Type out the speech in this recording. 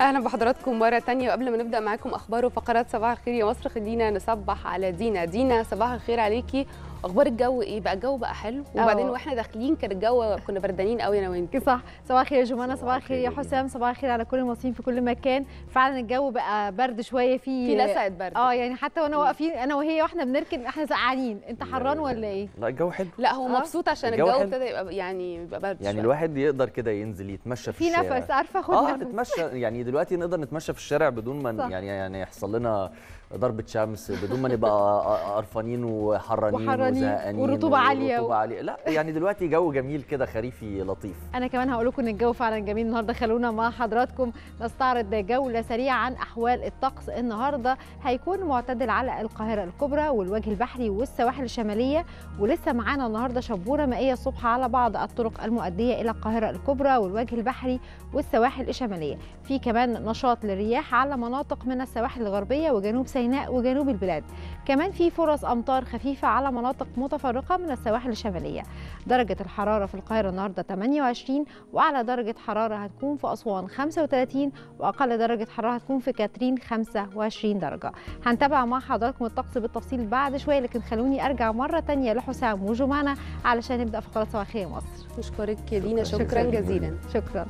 أهلا بحضراتكم مرة تانية وقبل ما نبدأ معاكم أخبار وفقرات صباح الخير يا مصر خلينا نصبح على دينا. دينا صباح الخير عليكي. أخبار الجو إيه بقى؟ الجو بقى حلو. وبعدين أه. وإحنا داخلين كان الجو كنا بردانين قوي أنا وانت صح. صباح الخير يا جمانة صباح الخير يا. حسام صباح الخير على كل المصريين في كل مكان. فعلا الجو بقى برد شوية في في لسعة برد. آه يعني حتى وأنا واقفين أنا وهي وإحنا بنركن إحنا سقعانين أنت حران ولا إيه؟ لا الجو حلو. لا هو أه. مبسوط عشان الجو. ابتدى يبقى يعني يبقى برد يعني شوية. الواحد يقدر كده ينزل يتمشى في, في الشارع. نفس عارفة اخد آه نفس. نتمشى يعني دلوقتي نقدر نتمشى في الشارع بدون ما يعني يعني يحصل لنا ضربة شمس بدون ما نبقى قرفانين وحرانين. وحرانين وزهقانين ورطوبة عالية ورطوبة عالية. لا يعني دلوقتي جو جميل كده خريفي لطيف. أنا كمان هقول لكم إن الجو فعلا جميل النهارده. خلونا مع حضراتكم نستعرض جولة سريعه عن أحوال الطقس النهارده. هيكون معتدل على القاهرة الكبرى والوجه البحري والسواحل الشمالية. ولسه معانا النهارده شبورة مائية الصبح على بعض الطرق المؤدية إلى القاهرة الكبرى والوجه البحري والسواحل الشمالية. في كمان نشاط للرياح على مناطق من السواحل الغربية وجنوب سيناء وجنوب البلاد. كمان في فرص أمطار خفيفة على مناطق متفرقة من السواحل الشمالية. درجة الحرارة في القاهرة النهارده 28 وأعلى درجة حرارة هتكون في أسوان 35 وأقل درجة حرارة هتكون في كاترين 25 درجة. هنتابع مع حضراتكم الطقس بالتفصيل بعد شوية لكن خلوني أرجع مرة تانية لحسام وجمانة علشان نبدأ فقرات صباح الخير يا مصر. نشكرك يا دينا. شكراً. شكرا. جزيلا. شكرا.